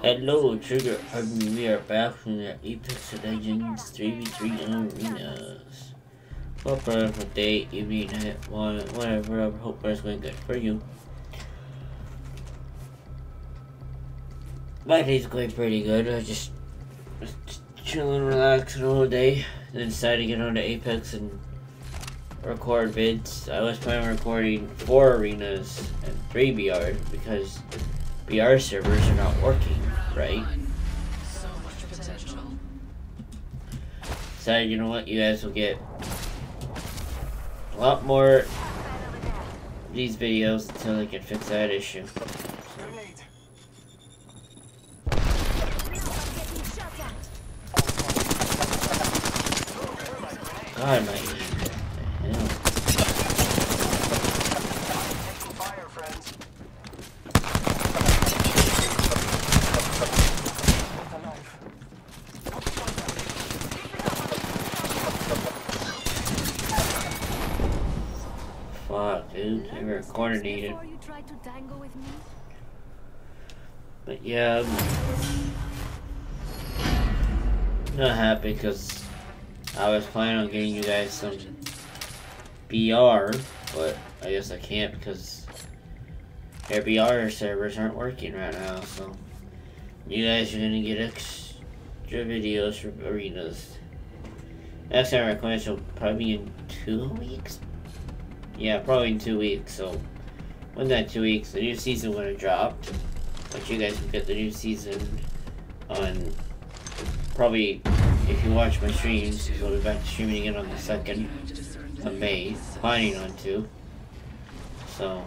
Hello, Trigger Army. We are back from the Apex Legends 3v3 arenas. Hope for day, evening, night, whatever. I hope it's going good for you. My day's going pretty good. I just, just chilling, relaxing all day. Then decided to get onto Apex and record vids. I was planning on recording four arenas and three BR because BR servers are not working, right? So much potential. Decided, you know what, you guys will get a lot more these videos until they can fix that issue. God, my dude. They were coordinated. But yeah, I'm not happy because I was planning on getting you guys some BR, but I guess I can't because their BR servers aren't working right now, so you guys are gonna get extra videos from arenas. Next time I record will probably be in two weeks, yeah, probably in two weeks, so when that two weeks, the new season would have dropped. But you guys can get the new season on probably if you watch my streams, I'll be back streaming again on the second of May, planning on to. So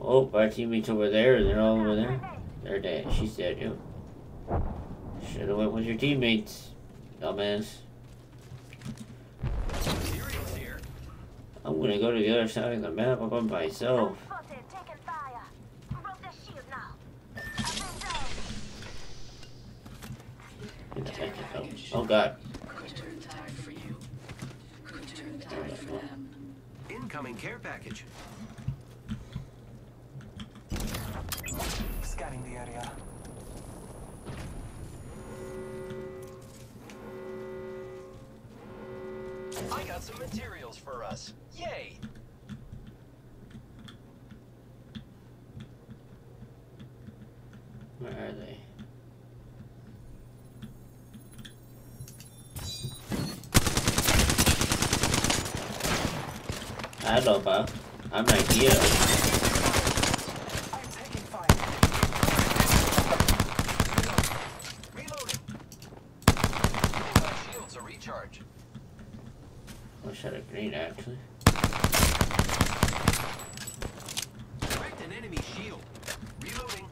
Oh, our teammates over there, they're all over there. They're dead. She's dead, too. Should've went with your teammates, dumbass. I'm gonna go to the other side of the map by myself. Oh god. Incoming care package. Scanning the area. I got some materials for us. Yay! Where are they? Hello, Bob. I'm right here. wish I had a grenade actually. Direct an enemy shield. Reloading.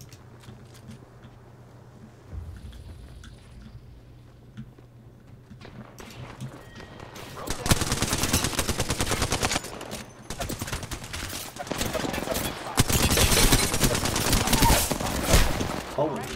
Holy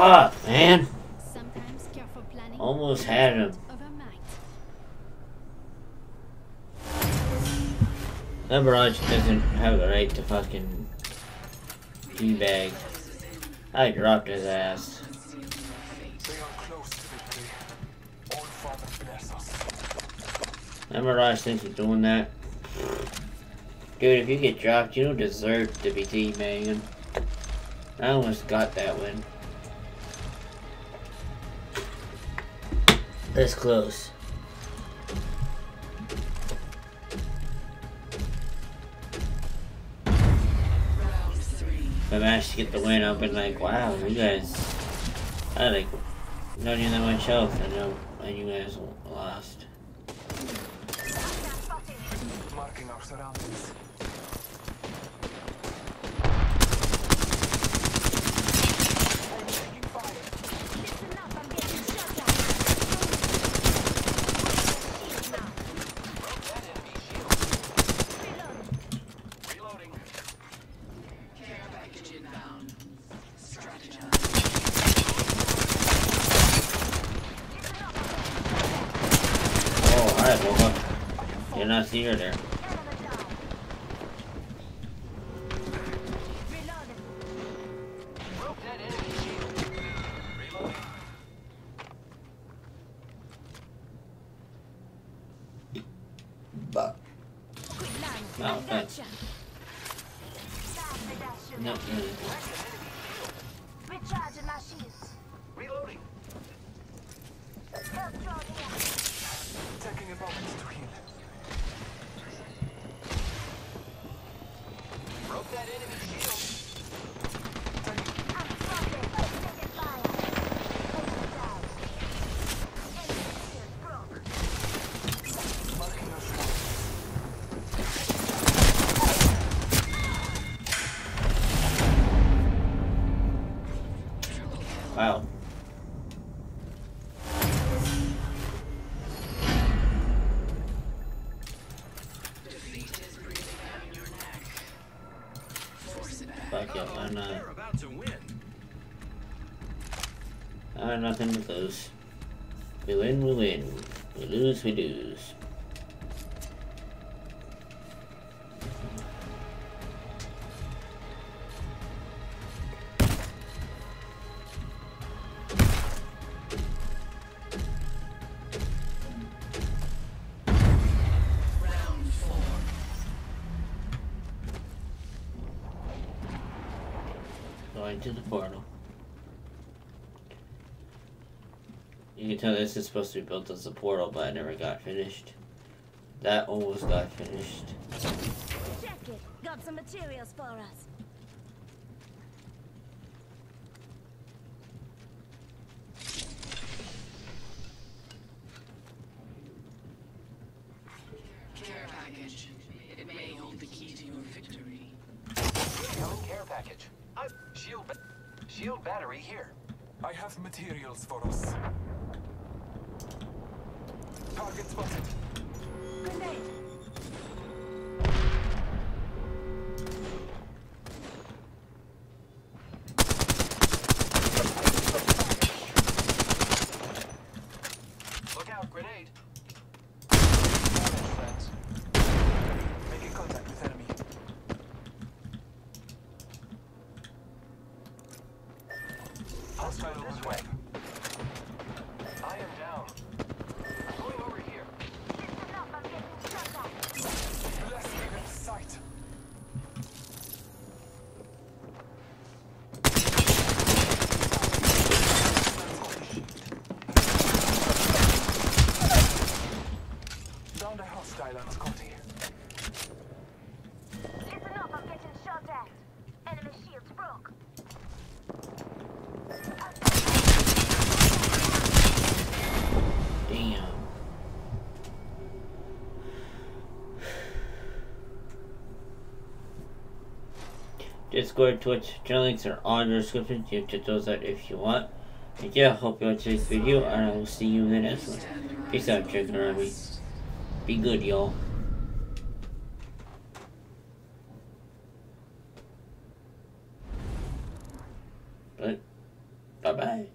Fuck, man. Almost had him. That Mirage doesn't have the right to fucking teabag. I dropped his ass. That Mirage thinks he's doing that. Dude, if you get dropped, you don't deserve to be teabagging. I almost got that win. This close. If I managed to get the win, I've been like, wow, you guys, I like, don't even that much health, I know. and you guys lost. Marking our surroundings. I'm taking fire. Broke that enemy shield. Reloading. Oh, alright, well, look. Did not see her there. Broke that enemy shield. Reloading. But. No, thanks. No, no. Recharging my shields. Reloading. Help draw near. Taking a moment to heal. Wow. Fuck it, why not? They're about to win. I have nothing but lose. We win, we win. We lose, we lose. Going to the portal. You can tell this is supposed to be built as a portal, but it never got finished. That almost got finished. Check it. Got some materials for us. Care package. It may hold the key to your victory. Care package. Shield ba- shield battery here. I have materials for us. Target spotted. Discord, Twitch, channel links are on the description. You can check those out if you want. And yeah, hope you enjoyed today's video, and I will see you in the next one. Peace out, Trigger Army. Be good, y'all. But, bye bye.